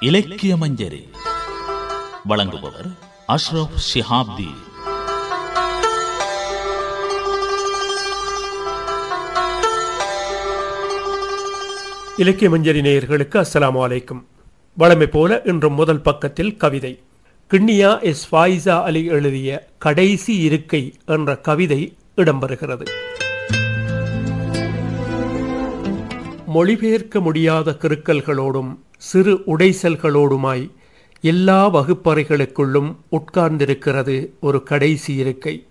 இலக்கிய மஞ்சரி. வழங்குபவர் அஷ்ரப் ஷிஹாப்தி. இலக்கிய மஞ்சரி நேயர்களுக்கு அஸ்லாம் அலைக்கும். வழமை போல இன்று முதல் பக்கத்தில் கவிதை. கிண்ணியா எஸ் ஃபாயிசா அலி எழுதிய கடைசி இருக்கை என்ற கவிதை இடம்பெறுகிறது. மொழிபெயர்க்க முடியாத கிறுக்கல்களோடும் சிறு உடைசல்களோடுமாய் எல்லா வகுப்பறைகளுக்குள்ளும் உட்கார்ந்திருக்கிறது ஒரு கடைசி இருக்கை.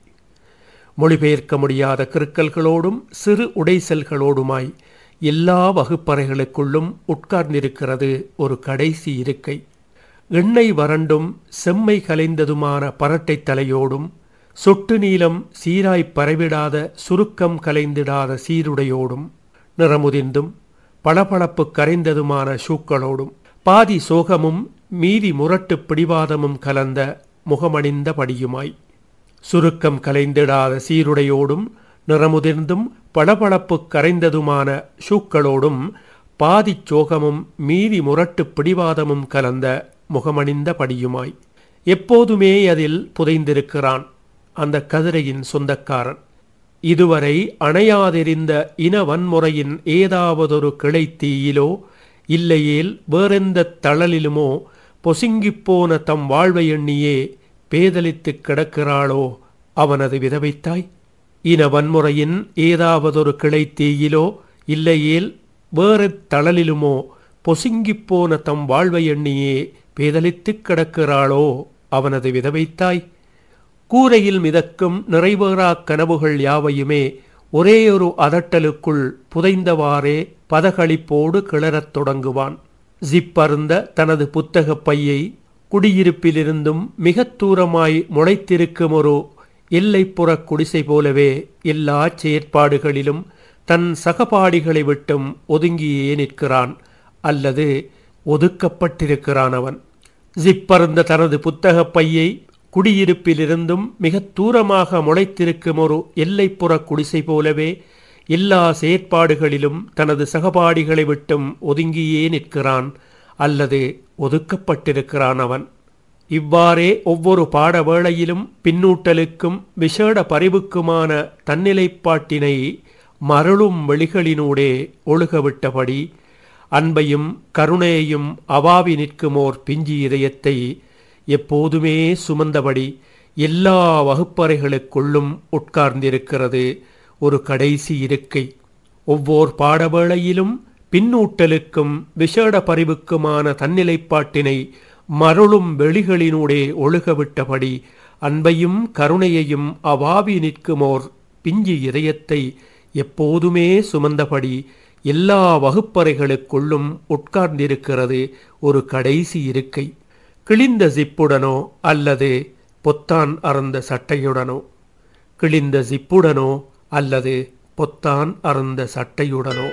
மொழிபெயர்க்க முடியாத கிறுக்கல்களோடும் சிறு உடைசல்களோடுமாய் எல்லா வகுப்பறைகளுக்குள்ளும் உட்கார்ந்திருக்கிறது ஒரு கடைசி இருக்கை. எண்ணெய் வறண்டும் செம்மை கலைந்ததுமான பரட்டைத் தலையோடும் சொட்டு நீளம் சீராய்ப் பரவிடாத சுருக்கம் கலைந்திடாத சீருடையோடும் நிறமுதிர்ந்தும் பளபளப்பு கரைந்ததுமான ஷூக்களோடும் பாதி சோகமும் மீதி முரட்டு பிடிவாதமும் கலந்த முகமணிந்த படியுமாய் சுருக்கம் கலைந்திடாத சீருடையோடும் நிறமுதிர்ந்தும் பளபளப்பு கரைந்ததுமான ஷூக்களோடும் பாதிச் சோகமும் மீதி முரட்டு பிடிவாதமும் கலந்த முகமணிந்த படியுமாய் எப்போதுமே அதில் புதைந்திருக்கிறான் அந்த கதிரையின் சொந்தக்காரன். இதுவரை அணையாதிருந்த இன வன்முறையின் ஏதாவதொரு கிளைத்தீயிலோ இல்லையேல் வேறெந்த தளலிலுமோ பொசுங்கிப்போன தம் வாழ்வை எண்ணியே பேதலித்துக் கிடக்கிறாளோ அவனது விதவைத்தாய்? இன வன்முறையின் ஏதாவதொரு கிளைத்தீயிலோ இல்லையேல் வேறு தளலிலுமோ பொசுங்கிப்போன தம் வாழ்வை எண்ணியே பேதலித்துக் கிடக்கிறாளோ அவனது விதவைத்தாய்? கூரையில் மிதக்கும் நிறைவேறா கனவுகள் யாவையுமே ஒரேயொரு அதட்டலுக்குள் புதைந்தவாறே பதகளிப்போடு கிளறத் தொடங்குவான். ஜிப்பருந்த தனது புத்தகப் பையை குடியிருப்பிலிருந்தும் மிகத் தூரமாய் முளைத்திருக்கும் ஒரு எல்லைப்புற குடிசை போலவே எல்லா செயற்பாடுகளிலும் தன் சகபாடிகளை விட்டும் ஒதுங்கியே நிற்கிறான். அல்லது ஒதுக்கப்பட்டிருக்கிறான் அவன். ஜிப்பருந்த தனது புத்தகப் பையை குடியிருப்பிலிருந்தும் மிகத் தூரமாக முளைத்திருக்கும் ஒரு எல்லைப்புற குடிசை போலவே எல்லா செயற்பாடுகளிலும் தனது சகபாடிகளை விட்டும் ஒதுங்கியே நிற்கிறான் அல்லது ஒதுக்கப்பட்டிருக்கிறான் அவன். இவ்வாறே ஒவ்வொரு பாட வேளையிலும் பின்னூட்டலுக்கும் விஷேட பரிவுக்குமான தன்னிலைப்பாட்டினை மருளும் வெளிகளினூடே ஒழுகவிட்டபடி அன்பையும் கருணையையும் அவாவி நிற்குமோர் பிஞ்சி இதயத்தை எப்போதுமே சுமந்தபடி எல்லா வகுப்பறைகளுக்குள்ளும் உட்கார்ந்திருக்கிறது ஒரு கடைசி இருக்கை. ஒவ்வொரு பாடவேளையிலும் பின்னூட்டலுக்கும் விஷேட பரிவுக்குமான தன்னிலைப்பாட்டினை மருளும் வெளிகளினூடே ஒழுகவிட்டபடி அன்பையும் கருணையையும் அவாவி நிற்குமோர் பிஞ்சி இதயத்தை எப்போதுமே சுமந்தபடி எல்லா வகுப்பறைகளுக்குள்ளும் உட்கார்ந்திருக்கிறது ஒரு கடைசி இருக்கை. கிழிந்த ஜிப்புடனோ அல்லது பொத்தான் அறந்த சட்டையுடனோ? கிழிந்த ஜிப்புடனோ அல்லது பொத்தான் அறந்த சட்டையுடனோ?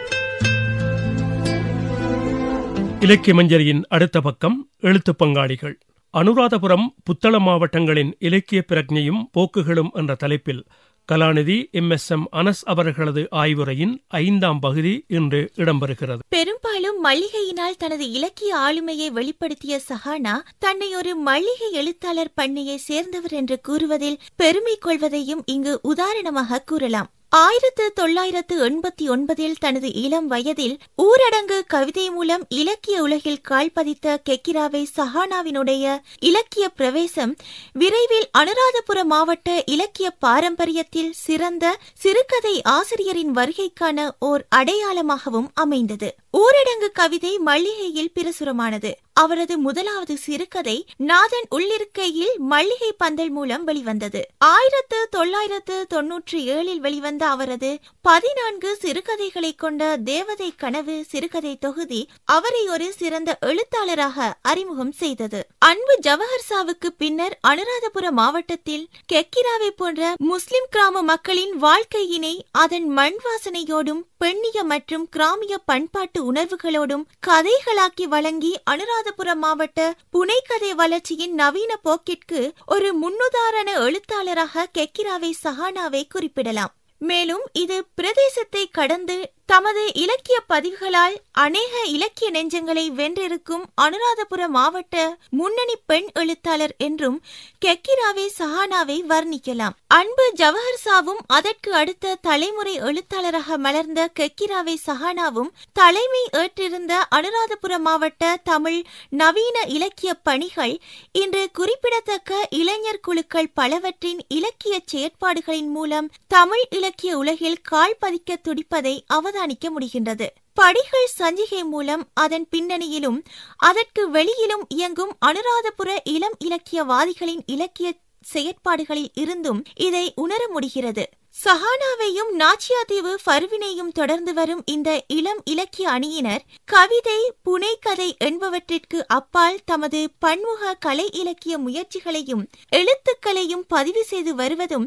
இலக்கிய மஞ்சரியின் அடுத்த பக்கம் எழுத்து பங்காளிகள். அனுராதபுரம் புத்தள மாவட்டங்களின் இலக்கிய பிரக்ஞையும் போக்குகளும் என்ற தலைப்பில் கலாநிதி எம். எஸ். எம். அனஸ் அவர்களது ஆய்வுரையின் ஐந்தாம் பகுதி இன்று இடம்பெறுகிறது. பெரும்பாலும் மல்லிகையினால் தனது இலக்கிய ஆளுமையை வெளிப்படுத்திய சஹானா தன்னை ஒரு மல்லிகை எழுத்தாளர் பண்ணையை சேர்ந்தவர் என்று கூறுவதில் பெருமை கொள்வதையும் இங்கு உதாரணமாக கூறலாம். ஆயிரத்து தொள்ளாயிரத்து எண்பத்தி ஒன்பதில் தனது இளம் வயதில் ஊரடங்கு கவிதை மூலம் இலக்கிய உலகில் கால் பதித்த கெக்கிராவை சஹானாவினுடைய இலக்கிய பிரவேசம் விரைவில் அனுராதபுர மாவட்ட இலக்கிய பாரம்பரியத்தில் சிறந்த சிறுகதை ஆசிரியரின் வருகைக்கான ஓர் அடையாளமாகவும் அமைந்தது. ஊரடங்கு கவிதை மல்லிகையில் பிரசுரமானது. அவரது முதலாவது சிறுகதை நாதன் உள்ளிருக்கையில் மல்லிகை பந்தல் மூலம் வெளிவந்தது. ஆயிரத்து தொள்ளாயிரத்து தொன்னூற்றி ஏழில் வெளிவந்த அவரது பதினான்கு சிறுகதைகளை கொண்ட தேவதை கனவு சிறுகதை தொகுதி அவரை ஒரு சிறந்த எழுத்தாளராக அறிமுகம் செய்தது. அன்பு ஜவஹர்சாவுக்கு பின்னர் அனுராதபுர மாவட்டத்தில் கெக்கிராவை போன்ற முஸ்லிம் கிராம மக்களின் வாழ்க்கையினை அதன் மண் வாசனையோடும் பெண்ணிய மற்றும் கிராமிய பண்பாட்டு உணர்வுகளோடும் கதைகளாக்கி வழங்கி அனுராதபுரம் மாவட்ட புனைக்கதை வளர்ச்சியின் நவீன போக்கிற்கு ஒரு முன்னுதாரண எழுத்தாளராக கெக்கிராவை சஹானாவை குறிப்பிடலாம். மேலும் இது பிரதேசத்தை கடந்து தமது இலக்கிய பதிவுகளால் அநேக இலக்கிய நெஞ்சங்களை வென்றிருக்கும் அனுராதபுர மாவட்ட முன்னணி பெண் எழுத்தாளர் என்றும் கெக்கிராவே சஹானாவை வர்ணிக்கலாம். அன்பு ஜவஹர் சாவும் அதற்கு அடுத்த தலைமுறை எழுத்தாளராக மலர்ந்த கெக்கிராவே சஹானாவும் தலைமை ஏற்றிருந்த அனுராதபுர மாவட்ட தமிழ் நவீன இலக்கிய பணிகள் இன்று குறிப்பிடத்தக்க இளைஞர் குழுக்கள் பலவற்றின் இலக்கிய செயற்பாடுகளின் மூலம் தமிழ் இலக்கிய உலகில் கால் பதிக்க துடிப்பதை அவர் அவதானிக்க முடிகின்றது படிகள் சஞ்சிகை மூலம் அதன் பின்னணியிலும் அதற்கு வெளியிலும் இயங்கும் அனுராதபுர இளம் இலக்கியவாதிகளின் இலக்கிய செயற்பாடுகளில் இருந்தும் இதை உணர முடிகிறது. சஹானாவையும் நாச்சியாதீவு ஃபர்வினையும் தொடர்ந்து வரும் இந்த இளம் இலக்கிய அணியினர் கவிதை புனைக்கதை என்பவற்றிற்கு அப்பால் தமது பன்முக கலை இலக்கிய முயற்சிகளையும் எழுத்துக்களையும் பதிவு செய்து வருவதும்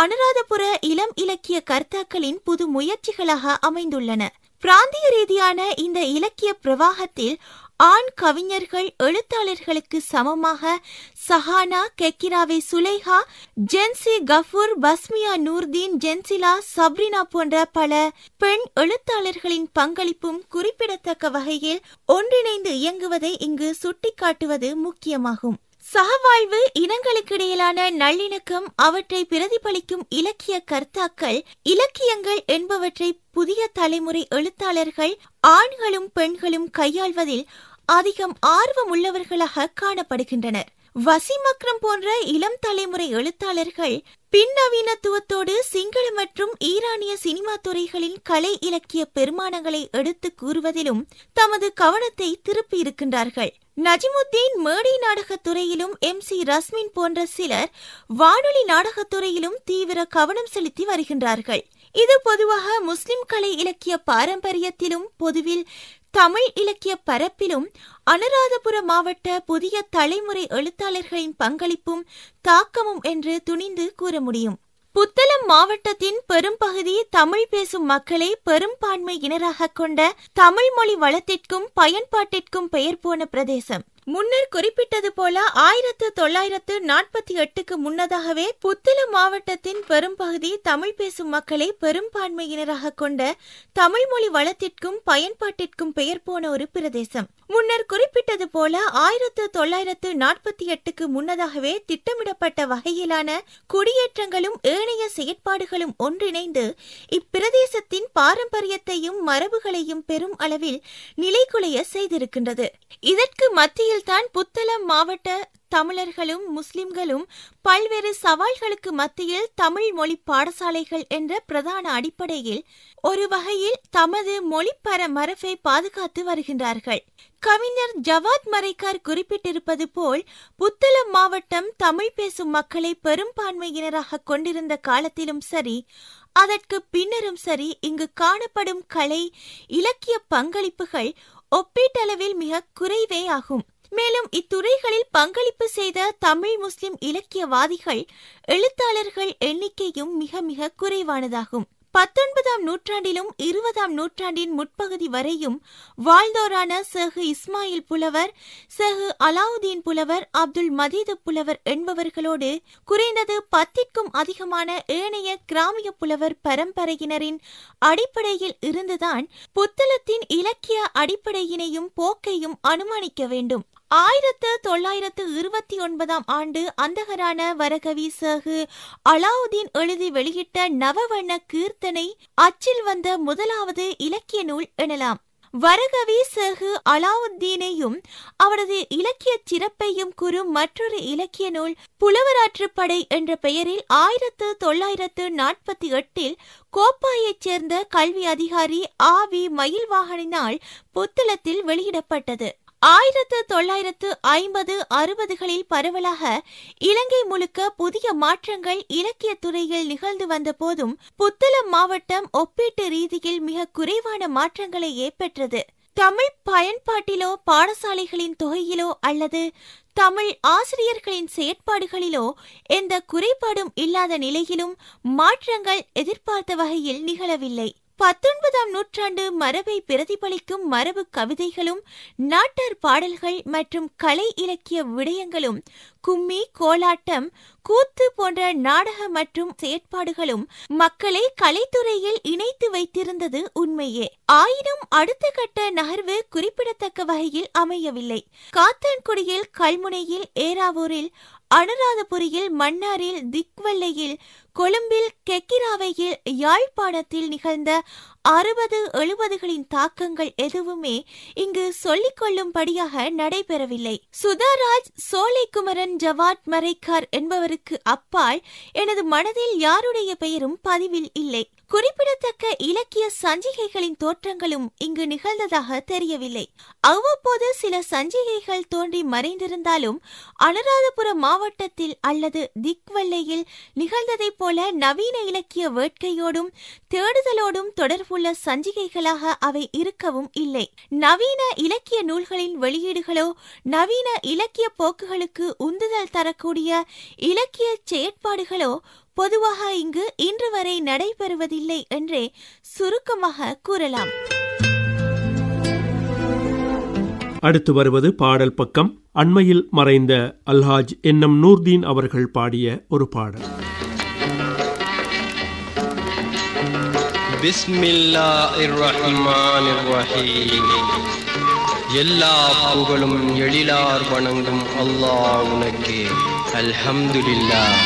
அனுராதபுர இளம் இலக்கிய கர்த்தாக்களின் புது முயற்சிகளாக அமைந்துள்ளன. பிராந்திய ரீதியான இந்த இலக்கிய பிரவாகத்தில் ஆண் கவிஞர்கள் எழுத்தாளர்களுக்கு சமமாக சஹானா கெக்கிராவை சுலைஹா ஜென்சி கஃபூர் பஸ்மியா நூர்தீன் ஜென்சிலா சப்ரினா போன்ற பல பெண் எழுத்தாளர்களின் பங்களிப்பும் குறிப்பிடத்தக்க வகையில் ஒன்றிணைந்து இயங்குவதை இங்கு சுட்டிக்காட்டுவது முக்கியமாகும். சகவாழ்வு இனங்களுக்கிடையிலான நல்லிணக்கம் அவற்றை பிரதிபலிக்கும் இலக்கிய கர்த்தாக்கள் இலக்கியங்கள் என்பவற்றை புதிய தலைமுறை எழுத்தாளர்கள் ஆண்களும் பெண்களும் கையாள்வதில் அதிகம் ஆர்வம் உள்ளவர்களாக காணப்படுகின்றனர். வசிமக்ரம் போன்ற இளம் தலைமுறை எழுத்தாளர்கள் பின்னவீனத்துவத்தோடு சிங்கள மற்றும் ஈரானிய சினிமா துறைகளின் கலை இலக்கிய பெருமானங்களை எடுத்து கூறுவதிலும் தமது கவனத்தை திருப்பியிருக்கின்றார்கள் நஜிமுத்தீன் மேடை நாடகத் துறையிலும் எம் சி ரஸ்மின் போன்ற சிலர் வானொலி நாடகத் துறையிலும் தீவிர கவனம் செலுத்தி வருகின்றார்கள். இது பொதுவாக முஸ்லிம் கலை இலக்கிய பாரம்பரியத்திலும் பொதுவில் தமிழ் இலக்கிய பரப்பிலும் அனுராதபுர மாவட்ட புதிய தலைமுறை எழுத்தாளர்களின் பங்களிப்பும் தாக்கமும் என்று துணிந்து கூற முடியும். புத்தளம் மாவட்டத்தின் பெரும்பகுதி தமிழ் பேசும் மக்களை பெரும்பான்மையினராக கொண்ட தமிழ் மொழி வளத்திற்கும் பயன்பாட்டிற்கும் பெயர் போன பிரதேசம். முன்னர் குறிப்பிட்டது போல ஆயிரத்து தொள்ளாயிரத்து நாற்பத்தி எட்டுக்கு முன்னதாகவே புத்தளம் மாவட்டத்தின் பெரும்பகுதி தமிழ் பேசும் மக்களை பெரும்பான்மையினராக கொண்ட தமிழ் மொழி வளத்திற்கும் பயன்பாட்டிற்கும் பெயர் போன ஒரு பிரதேசம். முன்னர் குறிப்பிட்டது போல ஆயிரத்து தொள்ளாயிரத்து நாற்பத்தி எட்டுக்கு முன்னதாகவே திட்டமிடப்பட்ட வகையிலான குடியேற்றங்களும் ஏனைய செயற்பாடுகளும் ஒன்றிணைந்து இப்பிரதேசத்தின் பாரம்பரியத்தையும் மரபுகளையும் பெரும் அளவில் நிலைகுலைய செய்திருக்கின்றது. இதற்கு மத்தியில்தான் புத்தளம் மாவட்ட தமிழர்களும் முஸ்லிம்களும் பல்வேறு சவால்களுக்கு மத்தியில் தமிழ் மொழி பாடசாலைகள் என்ற பிரதான அடிப்படையில் ஒரு வகையில் தமது மொழிப்பர மரபை பாதுகாத்து வருகின்றார்கள். கவிஞர் ஜவாத் மரைக்கார் குறிப்பிட்டிருப்பது போல் புத்தளம் மாவட்டம் தமிழ் பேசும் மக்களை பெரும்பான்மையினராக கொண்டிருந்த காலத்திலும் சரி அதற்கு பின்னரும் சரி இங்கு காணப்படும் கலை இலக்கிய பங்களிப்புகள் ஒப்பீட்டளவில் மிக குறைவே ஆகும். மேலும் இத்துறைகளில் பங்களிப்பு செய்த தமிழ் முஸ்லிம் இலக்கியவாதிகள் எழுத்தாளர்கள் எண்ணிக்கையும் மிக மிக குறைவானதாகும். பத்தொன்பதாம் நூற்றாண்டிலும் இருபதாம் நூற்றாண்டின் முற்பகுதி வரையும் வாழ்ந்தோரான சேகு இஸ்மாயில் புலவர் சேகு அலாவுதீன் புலவர் அப்துல் மதீது புலவர் என்பவர்களோடு குறைந்தது பத்திற்கும் அதிகமான ஏனைய கிராமிய புலவர் பரம்பரையினரின் அடிப்படையில் இருந்துதான் புத்தளத்தின் இலக்கிய அடிப்படையினையும் போக்கையும் அனுமானிக்க வேண்டும். ஆயிரத்து தொள்ளாயிரத்து இருபத்தி ஒன்பதாம் ஆண்டு அந்தகரான வரகவி சகு அலாவுதீன் எழுதி வெளியிட்ட நவவண்ண கீர்த்தனை அச்சில் வந்த முதலாவது இலக்கிய நூல் எனலாம். வரகவி சகு அலாவுத்தீனையும் அவரது இலக்கிய சிறப்பையும் கூறும் மற்றொரு இலக்கிய நூல் புலவராற்றுப்படை என்ற பெயரில் ஆயிரத்து தொள்ளாயிரத்து நாற்பத்தி எட்டில் கோப்பாயைச் சேர்ந்த கல்வி அதிகாரி ஆ வி மயில்வாகனினால் புத்தளத்தில் வெளியிடப்பட்டது. ஆயிரத்து தொள்ளாயிரத்து ஐம்பது அறுபதுகளில் பரவலாக இலங்கை முழுக்க புதிய மாற்றங்கள் இலக்கிய துறையில் நிகழ்ந்து வந்த போதும் புத்தளம் மாவட்டம் ஒப்பீட்டு ரீதியில் மிக குறைவான மாற்றங்களை ஏற்பெற்றது. தமிழ் பயன்பாட்டிலோ பாடசாலைகளின் தொகையிலோ அல்லது தமிழ் ஆசிரியர்களின் செயற்பாடுகளிலோ எந்த குறைபாடும் இல்லாத நிலையிலும் மாற்றங்கள் எதிர்பார்த்த வகையில் நிகழவில்லை. பத்தொன்பதாம் நூற்றாண்டு மரபை பிரதிபலிக்கும் மரபு கவிதைகளும் நாட்டார் பாடல்கள் மற்றும் கலை இலக்கிய விடயங்களும் கும்மி கோலாட்டம் கூத்து போன்ற நாடக மற்றும் செயற்பாடுகளும் மக்களை கலைத்துறையில் இணைத்து வைத்திருந்தது உண்மையே. ஆயினும் அடுத்த கட்ட நகர்வு குறிப்பிடத்தக்க வகையில் அமையவில்லை. காத்தான்குடியில் கல்முனையில் ஏராவூரில் அனுராதபுரியில் மன்னாரில் திக்வல்லையில் கொழும்பில் கெக்கிராவையில் யாழ்ப்பாணத்தில் நிகழ்ந்த அறுபது எழுபதுகளின் தாக்கங்கள் எதுவுமே இங்கு சொல்லிக் கொள்ளும்படியாக நடைபெறவில்லை. சுதாராஜ் சோலைக்குமரன் ஜவாட் மரைக்கார் என்பவருக்கு அப்பால் எனது மனதில் யாருடைய பெயரும் பதிவில் இல்லை. குறிப்பிடத்தக்க இலக்கிய சஞ்சிகைகளின் தோற்றங்களும் இங்கு நிகழ்ந்ததாக தெரியவில்லை. அவ்வப்போது சில சஞ்சிகைகள் தோன்றி மறைந்திருந்தாலும் அனுராதபுரம் மாவட்டத்தில் அல்லது திக்வல்லையில் நிகழ்ந்ததைப் போல நவீன இலக்கிய வேட்கையோடும் தேடுதலோடும் தொடர்புள்ள சஞ்சிகைகளாக அவை இருக்கவும் இல்லை. நவீன இலக்கிய நூல்களின் வெளியீடுகளோ நவீன இலக்கிய போக்குகளுக்கு உந்துதல் தரக்கூடிய இலக்கிய செயற்பாடுகளோ பொதுவாக இங்கு இன்று வரை நடைபெறுவதில்லை என்றே சுருக்கமாக கூறலாம். அடுத்து வருவது பாடல் பக்கம். அண்மையில் மறைந்த அல்ஹாஜ் என்னும் நூர்தீன் அவர்கள் பாடிய ஒரு பாடல். பிஸ்மில்லாஹிர் ரஹ்மானிர் ரஹீம் எல்லா புகழும் எழிலார் வணங்கும் அல்லாஹ் உனக்கே. அல்ஹம்துலில்லாஹ்.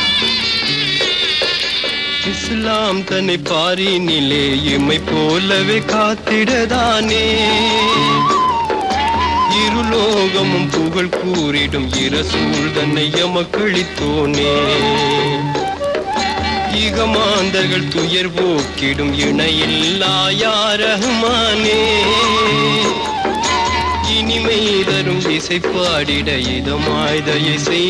இஸ்லாம் தன்னை பாரினிலே இமை போலவே காத்திடதானே. இருலோகமும் புகழ் கூறிடும் இரசூல் தன்னை எமக்களித்தோனே இகமாந்தர்கள் துயர் போக்கிடும் இணையில்லா யாரகுமானே. இனிமை தரும் இசை பாடிட இதமாய்த இசை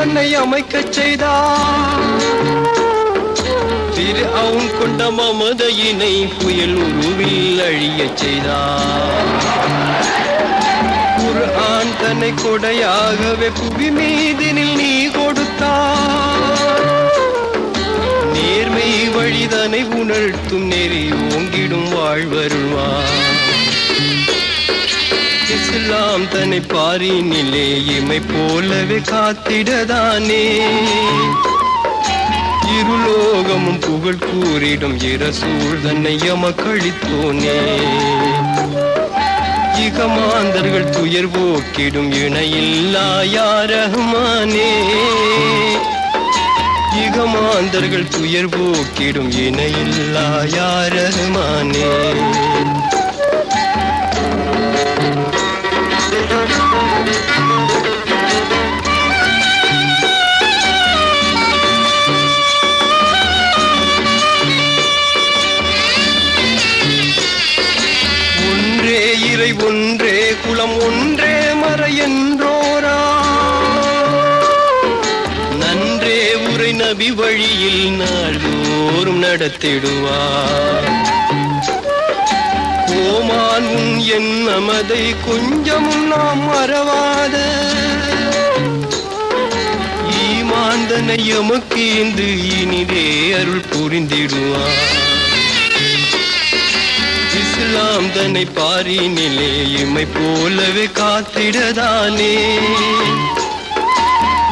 கல்பாதன்னை அமைக்கச் செய்தார். திரு அவன் கொண்ட மமதையினை புயல் உருவில் அழியச் செய்தார். ஆண் தன்னை கொடையாகவே புவி மீதினில் நீ கொடுத்தார். நேர்மை வழிதனை உணர்த்தும் நெறி ஓங்கிடும் வாழ்வருவான் இஸ்லாம் தன்னை பாரினிலே இமை போலவே காத்திடதானே. இருலோகமும் புகழ் கூறிடும் இரசூல் தன்னை எமக்களித்தோனே இகமாந்தர்கள் துயர் போக்கிடும் இணையில்லா யாரஹ்மானே இகமாந்தர்கள் துயர் போக்கிடும் இணையில்லா யாரகுமானே. ஒன்றே குலம் ஒன்றே மற என்றோரா நன்றே உரை நபி வழியில் நாள்தோறும் நடத்திடுவார் கோமான் உன் என் நமதை கொஞ்சமும் நாம் மறவாத. ஈமாந்தனை எமக்கு இன்று இனிதே அருள் புரிந்திடுவார் இஸ்லாம் தன்னை பாரினிலே இமை போலவே காத்திடதானே.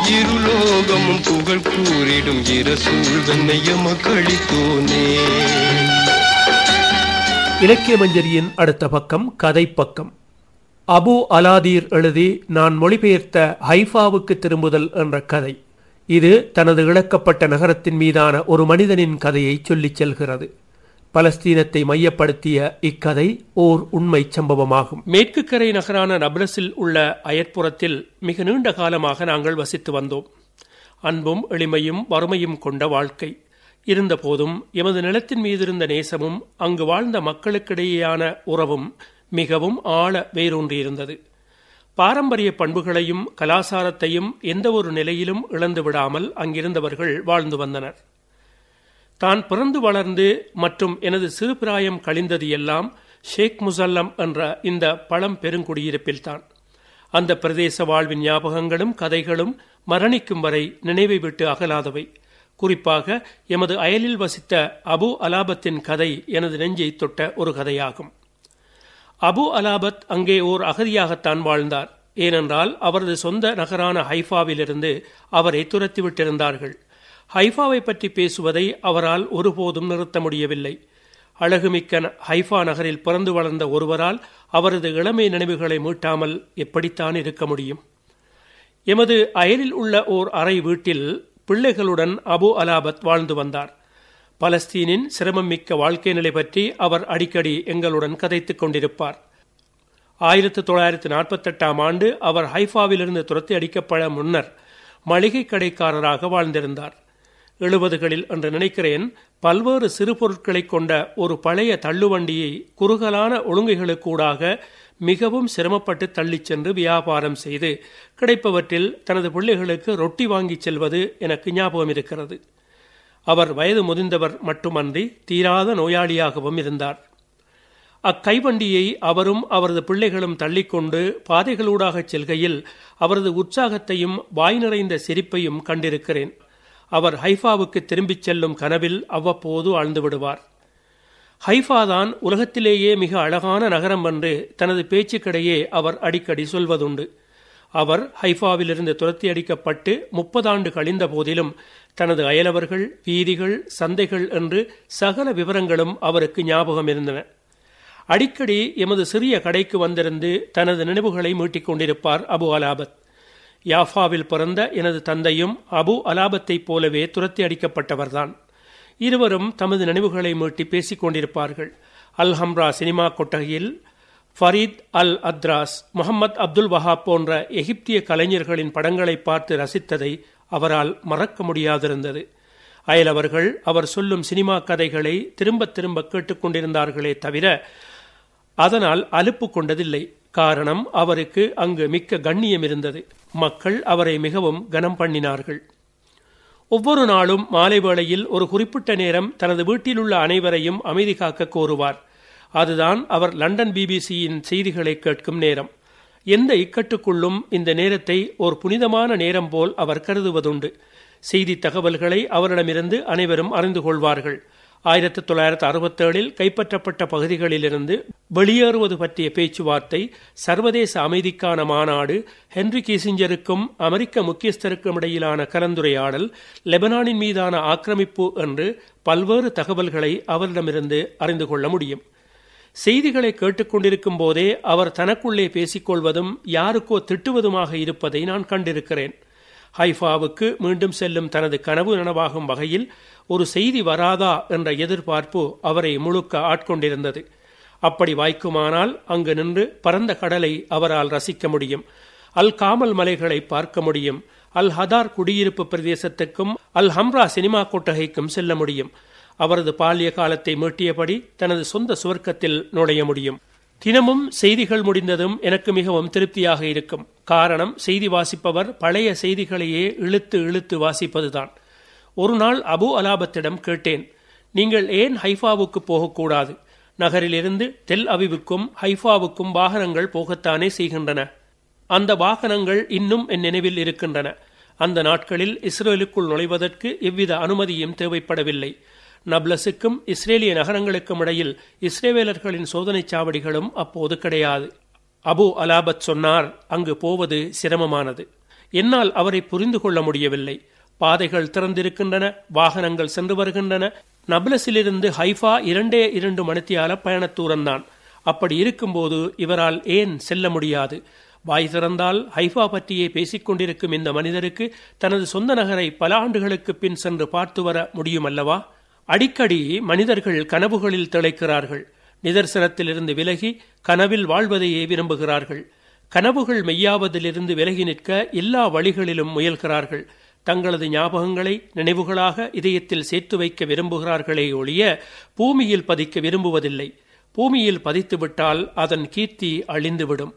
இருலோகமும் புகழ் கூறிடும் இரசூல் தன்னை எமக்களித்தோனே இலக்கிய மஞ்சரியின் அடுத்த பக்கம் கதை பக்கம். அபு அலாதீர் எழுதி நான் மொழிபெயர்த்த ஹைஃபாவுக்கு திரும்புதல் என்ற கதை. இது தனது இழக்கப்பட்ட நகரத்தின் மீதான ஒரு மனிதனின் கதையை சொல்லிச் செல்கிறது. பலஸ்தீனத்தை மையப்படுத்திய இக்கதை ஓர் உண்மை சம்பவமாகும். மேற்கு கரை நகரான நப்ரஸில் உள்ள அயற்புறத்தில் மிக நீண்ட காலமாக நாங்கள் வசித்து வந்தோம். அன்பும் எளிமையும் வறுமையும் கொண்ட வாழ்க்கை. இருந்தபோதும் எமது நிலத்தின் மீதிருந்த நேசமும் அங்கு வாழ்ந்த மக்களுக்கிடையேயான உறவும் மிகவும் ஆழ வேரூன்றியிருந்தது. பாரம்பரிய பண்புகளையும் கலாசாரத்தையும் எந்த ஒரு நிலையிலும் இழந்து விடாமல் அங்கிருந்தவர்கள் வாழ்ந்து வந்தனர். தான் பிறந்து வளர்ந்து மற்றும் எனது சிறுபிராயம் கழிந்தது எல்லாம் ஷேக் முசல்லம் என்ற இந்த பழம் பெருங்குடியிருப்பில்தான். அந்த பிரதேச வாழ்வின் ஞாபகங்களும் கதைகளும் மரணிக்கும் வரை நினைவை விட்டு அகலாதவை. குறிப்பாக எமது அயலில் வசித்த அபு அலாபத்தின் கதை எனது நெஞ்சை தொட்ட ஒரு கதையாகும். அபு அலாபத் அங்கே ஓர் அகதியாகத்தான் வாழ்ந்தார். ஏனென்றால் அவரது சொந்த நகரான ஹைஃபாவிலிருந்து அவரை துரத்திவிட்டிருந்தார்கள். ஹைஃபாவை பற்றி பேசுவதை அவரால் ஒருபோதும் நிறுத்த முடியவில்லை. அழகுமிக்க ஹைஃபா நகரில் பிறந்து வளர்ந்த ஒருவரால் அவரது இளமை நினைவுகளை மீட்டாமல் எப்படித்தான் இருக்க முடியும்? எமது அயலில் உள்ள ஓர் அறை வீட்டில் பிள்ளைகளுடன் அபு அலாபத் வாழ்ந்து வந்தார். பலஸ்தீனின் சிரமம் மிக்க வாழ்க்கை நிலை பற்றி அவர் அடிக்கடி எங்களுடன் கதைத்துக் கொண்டிருப்பார். ஆயிரத்தி தொள்ளாயிரத்தி நாற்பத்தெட்டாம் ஆண்டு அவர் ஹைஃபாவிலிருந்து துரத்தி அடிக்கப்பட முன்னர் மளிகை கடைக்காரராக வாழ்ந்திருந்தார். எழுபதுகளில் என்று நினைக்கிறேன் பல்வேறு சிறு பொருட்களை கொண்ட ஒரு பழைய தள்ளுவண்டியை குறுகலான ஒழுங்குகளுக்கூடாக மிகவும் சிரமப்பட்டு தள்ளிச் சென்று வியாபாரம் செய்து கிடைப்பவற்றில் தனது பிள்ளைகளுக்கு ரொட்டி வாங்கிச் செல்வது எனக்கு ஞாபகம் இருக்கிறது. அவர் வயது முதிர்ந்தவர் மட்டுமன்றி தீராத நோயாளியாகவும் இருந்தார். அக்கைவண்டியை அவரும் அவரது பிள்ளைகளும் தள்ளிக்கொண்டு பாதைகளூடாகச் செல்கையில் அவரது உற்சாகத்தையும் வாய் நிறைந்த சிரிப்பையும் கண்டிருக்கிறேன். அவர் ஹைஃபாவுக்கு திரும்பிச் செல்லும் கனவில் அவ்வப்போது ஆழ்ந்து விடுவார். ஹைஃபா தான் உலகத்திலேயே மிக அழகான நகரம் என்று தனது பேச்சுக்கிடையே அவர் அடிக்கடி சொல்வதுண்டு. அவர் ஹைஃபாவிலிருந்து துரத்தி அடிக்கப்பட்டு முப்பதாண்டு கழிந்த போதிலும் தனது அயலவர்கள் வீதிகள் சந்தைகள் என்று சகல விவரங்களும் அவருக்கு ஞாபகம் இருந்தன. அடிக்கடி எமது சிறிய கடைக்கு வந்திருந்து தனது நினைவுகளை மீட்டிக் கொண்டிருப்பார் அபு அலாபத். யாஃபாவில் பிறந்த எனது தந்தையும் அபு அலாபத்தைப் போலவே துரத்தி அடிக்கப்பட்டவர்தான். இருவரும் தமது நினைவுகளை மீட்டி பேசிக் கொண்டிருப்பார்கள். Al Hamra cinema கொட்டகையில் Farid Al Atrash Mohammed Abdul Wahab போன்ற எகிப்திய கலைஞர்களின் படங்களை பார்த்து ரசித்ததை அவரால் மறக்க முடியாதிருந்தது. அயலவர்கள் அவர் சொல்லும் சினிமா கதைகளை திரும்ப திரும்ப கேட்டுக்கொண்டிருந்தார்களே தவிர அதனால் அலுப்பு கொண்டதில்லை. காரணம் அவருக்கு அங்கு மிக்க கண்ணியம் இருந்தது. மக்கள் அவரை மிகவும் கனம் பண்ணினார்கள். ஒவ்வொரு நாளும் மாலை வேளையில் ஒரு குறிப்பிட்ட நேரம் தனது வீட்டிலுள்ள அனைவரையும் அமைதி காக்க கோருவார். அதுதான் அவர் லண்டன் பிபிசியின் செய்திகளை கேட்கும் நேரம். எந்த இக்கட்டுக்குள்ளும் இந்த நேரத்தை ஒரு புனிதமான நேரம் போல் அவர் கருதுவதுண்டு. செய்தி தகவல்களை அவரிடமிருந்து அனைவரும் அறிந்து கொள்வார்கள். ஆயிரத்தி தொள்ளாயிரத்தி அறுபத்தேழில் கைப்பற்றப்பட்ட பகுதிகளிலிருந்து வெளியேறுவது பற்றிய பேச்சுவார்த்தை சர்வதேச அமைதிக்கான மாநாடு ஹென்ரி கிசிஞ்சருக்கும் அமெரிக்க முக்கியஸ்தருக்கும் இடையிலான கலந்துரையாடல் லெபனானின் மீதான ஆக்கிரமிப்பு என்று பல்வேறு தகவல்களை அவரிடமிருந்து அறிந்து கொள்ள முடியும். செய்திகளை கேட்டுக்கொண்டிருக்கும் போதே அவர் தனக்குள்ளே பேசிக்கொள்வதும் யாருக்கோ திட்டுவதுமாக இருப்பதை நான் கண்டிருக்கிறேன். ஹைஃபாவுக்கு மீண்டும் செல்லும் தனது கனவு நனவாகும் வகையில் ஒரு செய்தி வராதா என்ற எதிர்பார்ப்பு அவரை முழுக்க ஆட்கொண்டிருந்தது. அப்படி வாய்க்குமானால் அங்கு நின்று பரந்த கடலை அவரால் ரசிக்க முடியும். அல் காமல் மலைகளை பார்க்க முடியும். அல் ஹதார் குடியிருப்பு பிரதேசத்துக்கும் அல் ஹம்ரா சினிமா கொட்டகைக்கும் செல்ல முடியும். அவரது பால்ய காலத்தை மீட்டியபடி தனது சொந்த சுவர்க்கத்தில் நுழைய முடியும். தினமும் செய்திகள் முடிந்ததும் எனக்கு மிகவும் திருப்தியாக இருக்கும். காரணம் செய்தி வாசிப்பவர் பழைய செய்திகளையே இழுத்து இழுத்து வாசிப்பதுதான். ஒரு நாள் அபு அலாபத்திடம் கேட்டேன் நீங்கள் ஏன் ஹைஃபாவுக்கு போகக்கூடாது? நகரிலிருந்து தெல் அவிவுக்கும் ஹைஃபாவுக்கும் வாகனங்கள் போகத்தானே செய்கின்றன. அந்த வாகனங்கள் இன்னும் என் நினைவில் இருக்கின்றன. அந்த நாட்களில் இஸ்ரேலுக்குள் நுழைவதற்கு எவ்வித அனுமதியும் தேவைப்படவில்லை. நப்லஸுக்கும் இஸ்ரேலிய நகரங்களுக்கும் இடையில் இஸ்ரேவேலர்களின் சோதனைச் சாவடிகளும் அப்போது கிடையாது. அபு அலாபத் சொன்னார் அங்கு போவது சிரமமானது. என்னால் அவரை புரிந்து கொள்ள முடியவில்லை. பாதைகள் திறந்திருக்கின்றன வாகனங்கள் சென்று வருகின்றன. நப்லஸிலிருந்து ஹைஃபா இரண்டே இரண்டு மணித்தியால பயணத்தூரந்தான் அப்படி இருக்கும்போது இவரால் ஏன் செல்ல முடியாது? வாய் திறந்தால் ஹைஃபா பற்றியே பேசிக் கொண்டிருக்கும் இந்த மனிதருக்கு தனது சொந்த நகரை பல ஆண்டுகளுக்கு பின் சென்று பார்த்து வர முடியுமல்லவா அடிக்கடி மனிதர்கள் கனவுகளில் திளைக்கிறார்கள். நிதர்சனத்திலிருந்து விலகி கனவில் வாழ்வதையே விரும்புகிறார்கள். கனவுகள் மெய்யாவதிலிருந்து விலகி நிற்க எல்லா வழிகளிலும் முயல்கிறார்கள். தங்களது ஞாபகங்களை நினைவுகளாக இதயத்தில் சேர்த்து வைக்க விரும்புகிறார்களே ஒழிய பூமியில் பதிக்க விரும்புவதில்லை. பூமியில் பதித்துவிட்டால் அதன் கீர்த்தி அழிந்துவிடும்.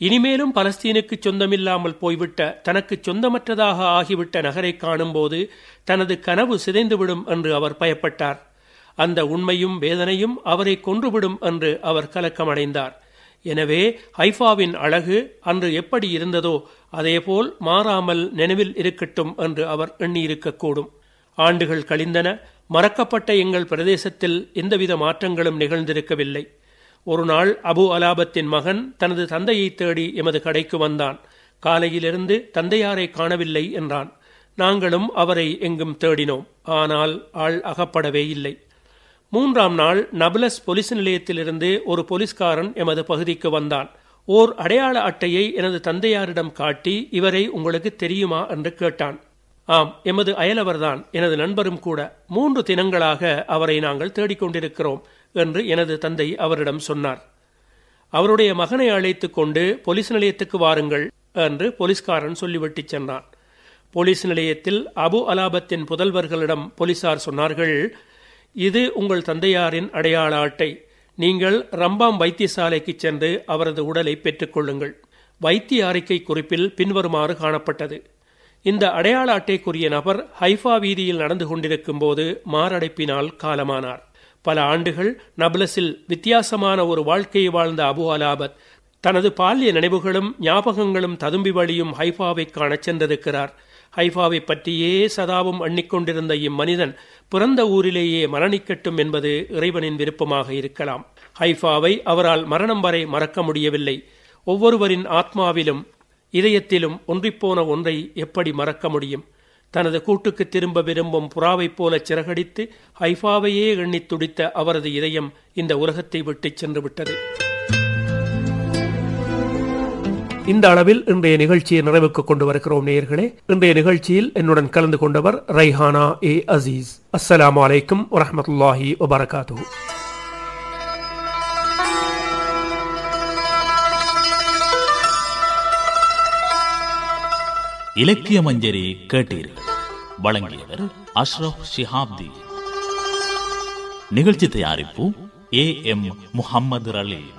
இனிமேலும் பலஸ்தீனுக்கு சொந்தமில்லாமல் போய்விட்ட தனக்கு சொந்தமற்றதாக ஆகிவிட்ட நகரை காணும்போது தனது கனவு சிதைந்துவிடும் என்று அவர் பயப்பட்டார். அந்த உண்மையும் வேதனையும் அவரை கொன்றுவிடும் என்று அவர் கலக்கமடைந்தார். எனவே ஹைஃபாவின் அழகு அன்று எப்படி இருந்ததோ அதேபோல் மாறாமல் நினைவில் இருக்கட்டும் என்று அவர் எண்ணியிருக்கக்கூடும். ஆண்டுகள் கழிந்தன மறக்கப்பட்ட எங்கள் பிரதேசத்தில் எந்தவித மாற்றங்களும் நிகழ்ந்திருக்கவில்லை. ஒரு நாள் அபு அலாபத்தின் மகன் தனது தந்தையை தேடி எமது கடைக்கு வந்தான். காலையிலிருந்து தந்தையாரை காணவில்லை என்றான். நாங்களும் அவரை எங்கும் தேடினோம். ஆனால் ஆள் அகப்படவே இல்லை. மூன்றாம் நாள் நபலஸ் போலீஸ் நிலையத்திலிருந்து ஒரு போலீஸ்காரன் எமது பகுதிக்கு வந்தான். ஓர் அடையாள அட்டையை எனது தந்தையாரிடம் காட்டி இவரை உங்களுக்கு தெரியுமா என்று கேட்டான். ஆம் எமது அயலவர்தான் எனது நண்பரும் கூட. மூன்று தினங்களாக அவரை நாங்கள் தேடிக்கொண்டிருக்கிறோம். என்று எனது தந்தை அவரிடம் சொன்னார். அவருடைய மகனை அழைத்துக் கொண்டு போலீஸ் நிலையத்துக்கு வாருங்கள் என்று போலீஸ்காரன் சொல்லிவிட்டு சென்றான். போலீஸ் நிலையத்தில் அபு அலாபத்தின் புதல்வர்களிடம் போலீசார் சொன்னார்கள் இது உங்கள் தந்தையாரின் அடையாள அட்டை. நீங்கள் ரம்பாம் வைத்தியசாலைக்கு சென்று அவரது உடலை பெற்றுக்கொள்ளுங்கள் வைத்திய அறிக்கை குறிப்பில் பின்வருமாறு காணப்பட்டது. இந்த அடையாள அட்டைக்குரிய நபர் ஹைஃபா வீதியில் நடந்து கொண்டிருக்கும் போது மாரடைப்பினால் காலமானார். பல ஆண்டுகள் நபுலஸில் வித்தியாசமான ஒரு வாழ்க்கையை வாழ்ந்த அபு அலாபத் தனது பால்ய நினைவுகளும் ஞாபகங்களும் ததும்பி வழியும் ஹைஃபாவை காணச் சென்றிருக்கிறார். ஹைஃபாவை பற்றியே சதாவும் எண்ணிக்கொண்டிருந்த இம்மனிதன் பிறந்த ஊரிலேயே மரணிக்கட்டும் என்பது இறைவனின் விருப்பமாக இருக்கலாம். ஹைஃபாவை அவரால் மரணம் வரை மறக்க முடியவில்லை. ஒவ்வொருவரின் ஆத்மாவிலும் இதயத்திலும் ஒன்றிப்போன ஒன்றை எப்படி மறக்க முடியும்? தனது கூட்டுக்கு திரும்ப விரும்பும் புறாவைப் போல சிறகடித்து ஹைஃபாவையே எண்ணித் துடித்த அவரது இதயம் இந்த உலகத்தை விட்டுச் சென்று விட்டது. இந்த அளவில் இன்றைய நிகழ்ச்சியை நிறைவுக்கு கொண்டு வருகிறோம் நேயர்களே. இன்றைய நிகழ்ச்சியில் என்னுடன் கலந்து கொண்டவர் ரைஹானா ஏ அசீஸ். அஸ்ஸலாமு அலைக்கும் வரமத்துல்லாஹி வபரகாத்து இலக்கிய மஞ்சரி கேட்டீர்கள். வழங்கியவர் அஷ்ரப் ஷிஹாப்தி. நிகழ்ச்சி தயாரிப்பு ஏ எம் முஹம்மது ரலீம்